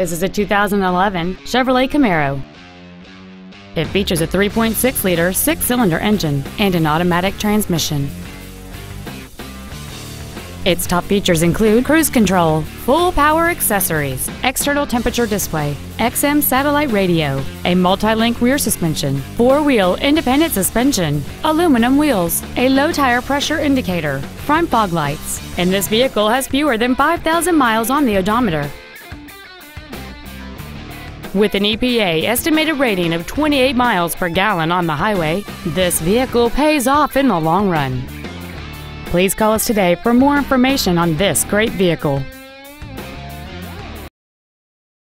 This is a 2011 Chevrolet Camaro. It features a 3.6-liter six-cylinder engine and an automatic transmission. Its top features include cruise control, full power accessories, external temperature display, XM satellite radio, a multi-link rear suspension, four-wheel independent suspension, aluminum wheels, a low tire pressure indicator, front fog lights, and this vehicle has fewer than 5,000 miles on the odometer. With an EPA estimated rating of 28 miles per gallon on the highway, this vehicle pays off in the long run. Please call us today for more information on this great vehicle.